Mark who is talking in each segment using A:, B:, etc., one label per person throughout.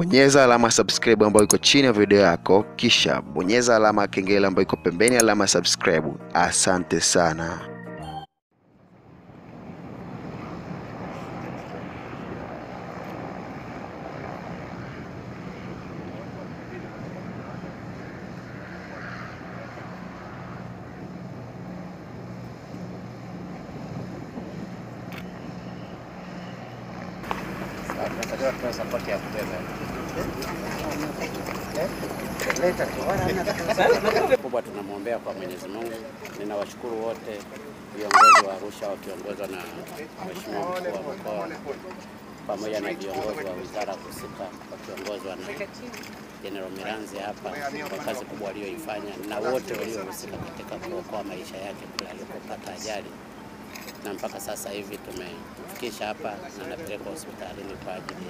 A: bonyeza alama subscribe ambayo iko chini ya video yako, kisha bonyeza alama ya kengele ambayo iko pembeni ya alama ya subscribe. Asante sana.
B: Kubwa tunamwombea kwa Mwenyezi Mungu. Ninawashukuru wote viongozi wa Arusha wakiongozwa na Mheshimiwa mkuu wa mkoa pamoja na viongozi wa wizara husika wakiongozwa na General Miranzi hapa kwa kazi kubwa walioifanya na wote waliohusika katika kuokoa maisha yake kule alipopata ajali, na mpaka sasa hivi tumefikisha hapa na napeleka hospitalini kwa ajili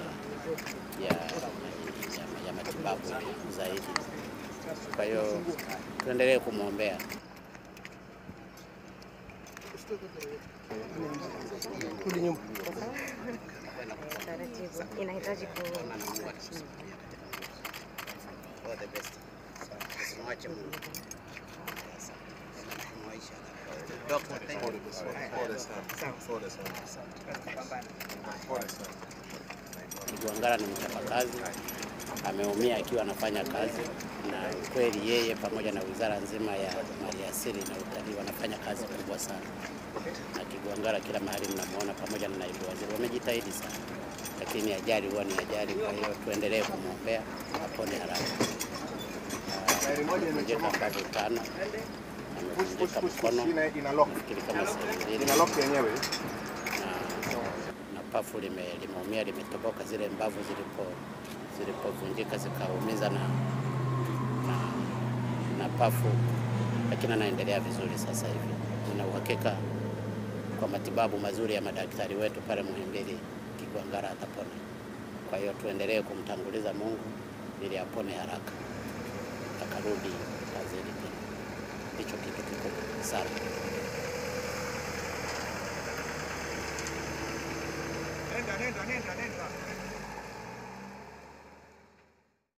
B: ya, ya, ya, ya matibabu zaidi. Kwa hiyo tuendelee kumwombea.
C: Thank you.
B: Kigwangala ni mchapakazi, ameumia akiwa anafanya kazi, na kweli yeye pamoja na wizara nzima ya maliasili na utalii wanafanya kazi kubwa sana, na Kigwangala kila mahali mnamwona, pamoja na naibu waziri wamejitahidi sana, lakini ajali huwa ni ajali. Kwa hiyo tuendelee kumwombea apone haraka. Amevunjika mbavu tano, sehemu mbili. na, na pafu limeumia limetoboka, zile mbavu zilipo zilipovunjika zikaumiza na, na, na pafu, lakini anaendelea vizuri sasa hivi. Nina uhakika kwa matibabu mazuri ya madaktari wetu pale Muhimbili, Kigwangara atapona. Kwa hiyo tuendelee kumtanguliza Mungu ili apone haraka. Akarudi kazini cukup-cukup besar.
D: Hendra, Hendra, Hendra, Hendra.